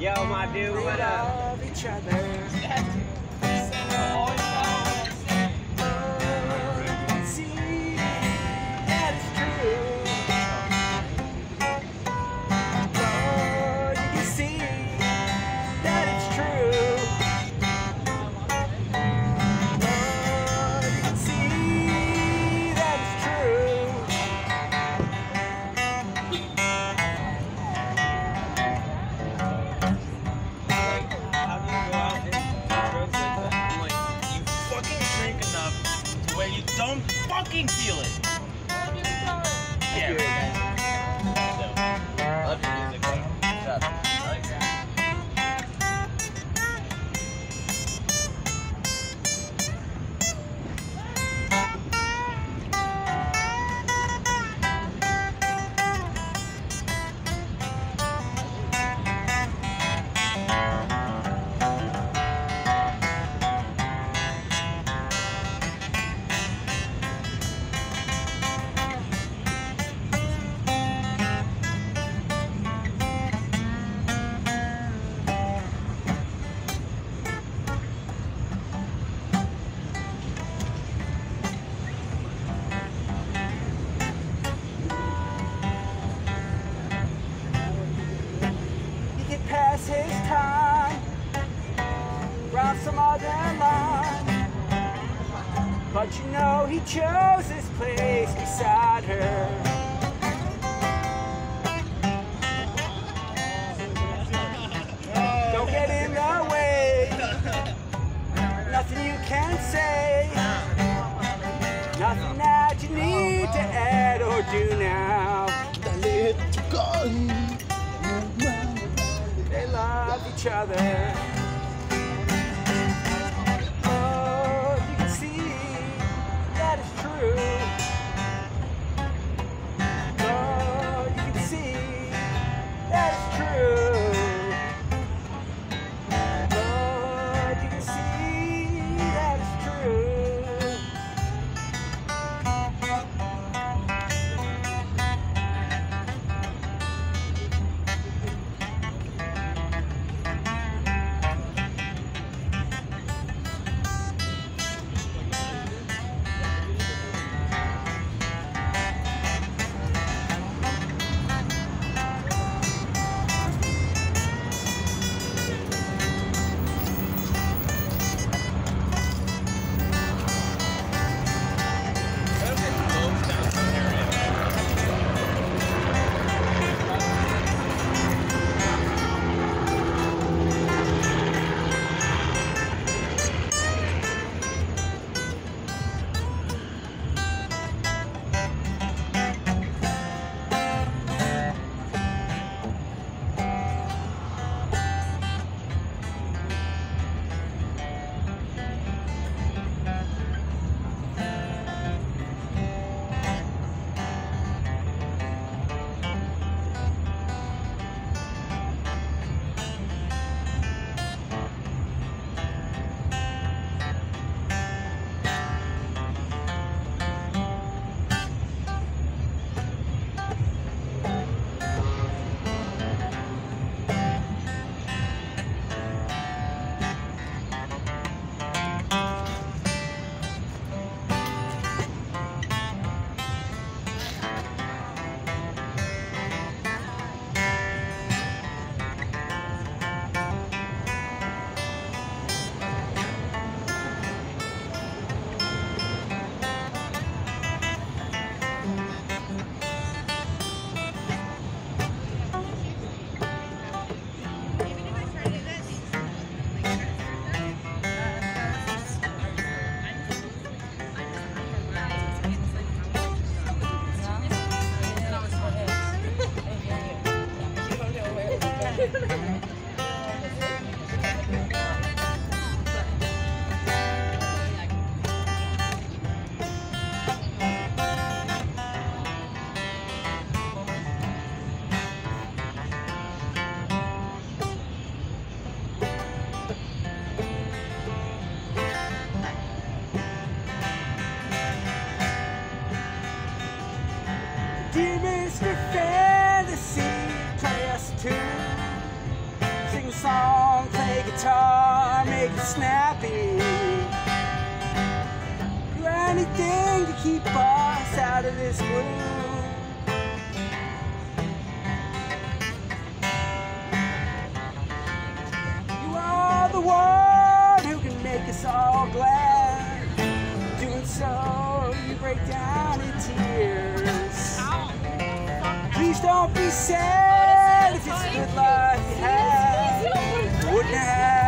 Yo, my dude, what up? Love each other. other line. But you know he chose this place beside her. Don't get in the way. Nothing you can say. Nothing that you need to add or do now. They love each other. Mr. Fantasy, play us a tune. Sing a song, play guitar, make it snappy. Do anything to keep us out of this gloom. You are the one who can make us all glad. Doing so, you break down in tears. Sad if it's a good life had. Wouldn't have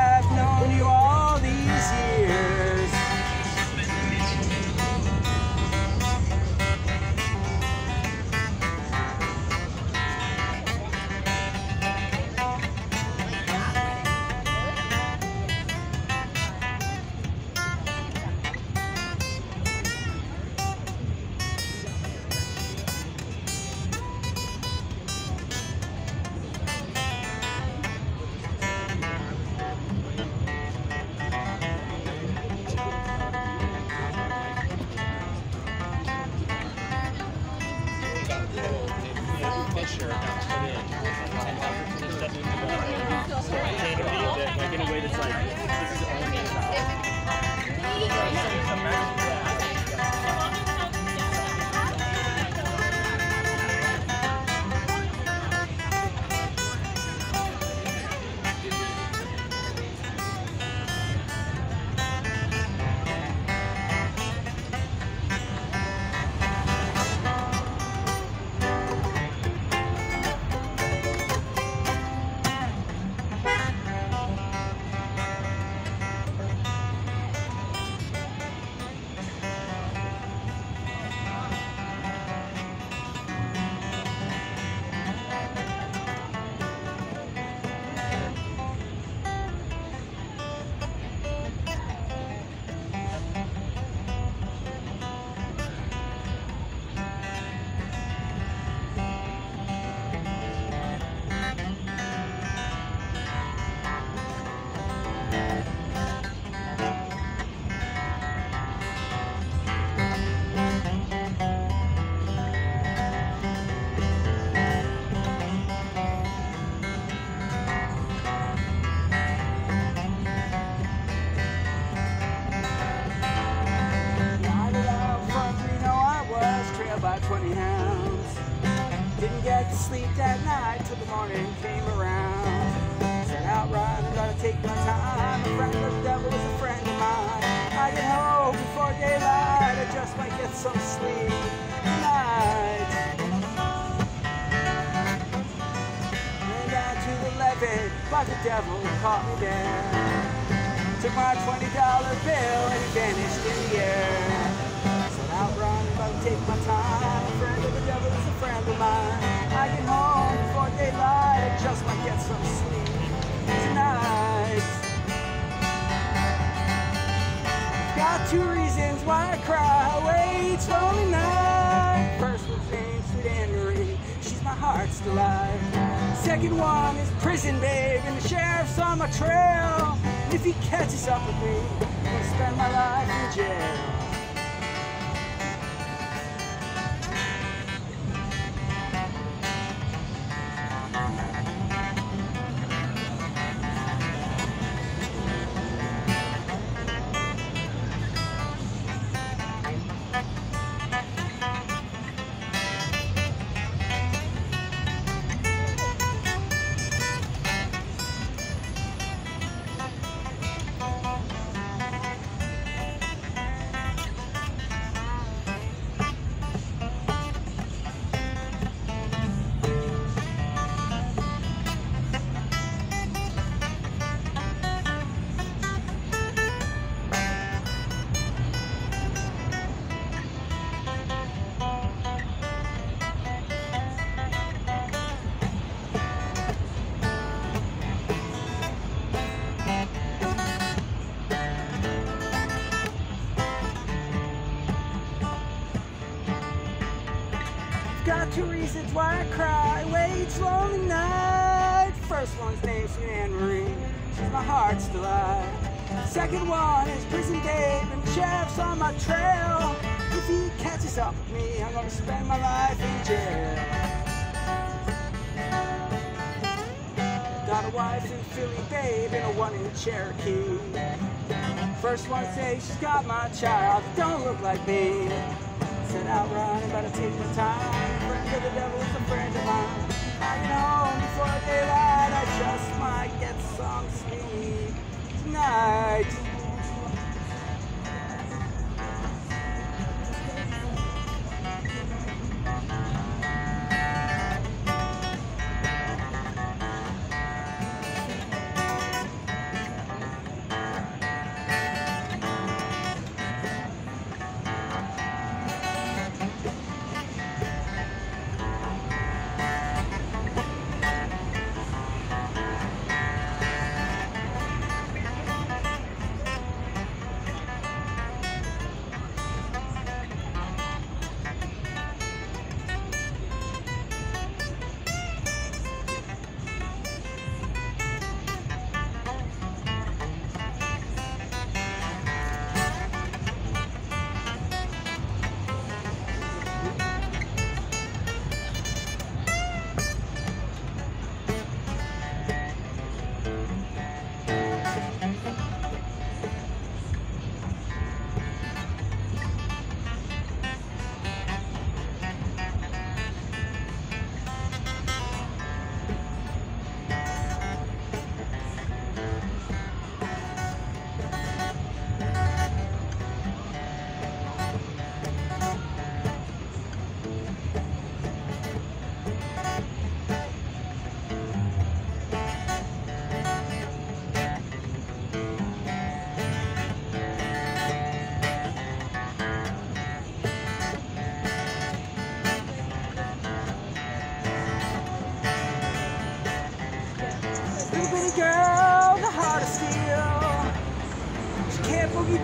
some sleep tonight. Went down to the levee, but the devil caught me there. Took my twenty dollar bill and it vanished in the air. Set out running, but take my time. A friend of the devil is a friend of mine. I get home before daylight, just might get some sleep tonight. Got two reasons why I cry. Wait, lonely night. First one's named Sweet Marie. She's my heart's delight. Second one is prison, babe, and the sheriff's on my trail. And If he catches up with me, I'm gonna spend my life in jail. Got two reasons why I cry. It's lonely night. First one's named Sweet Anne Marie. She's my heart's delight. Second one is Prison Dave, and sheriff's on my trail. If he catches up with me. I'm gonna spend my life in jail. Got a wife in Philly, babe, and a one in Cherokee. First one say she's got my child, don't look like me. Said outrun, better take my time.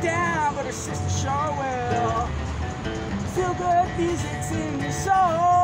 Down, but her sister sure will. Feel good music's in your soul.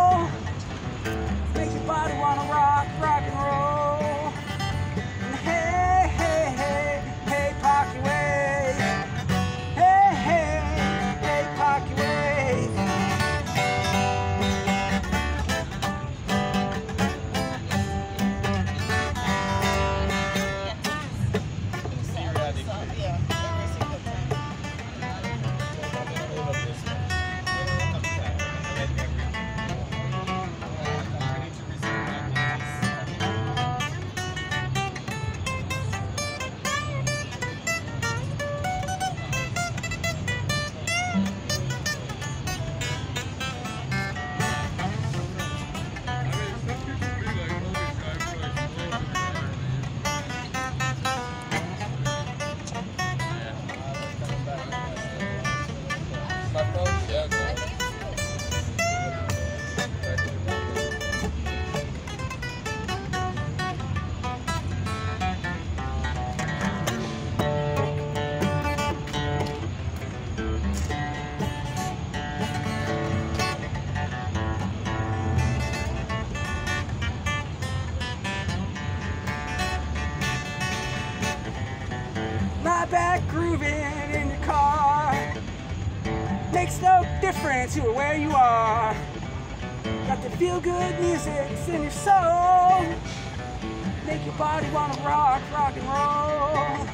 Makes no difference who or where you are. Got the feel good music in your soul. Make your body wanna rock, rock and roll.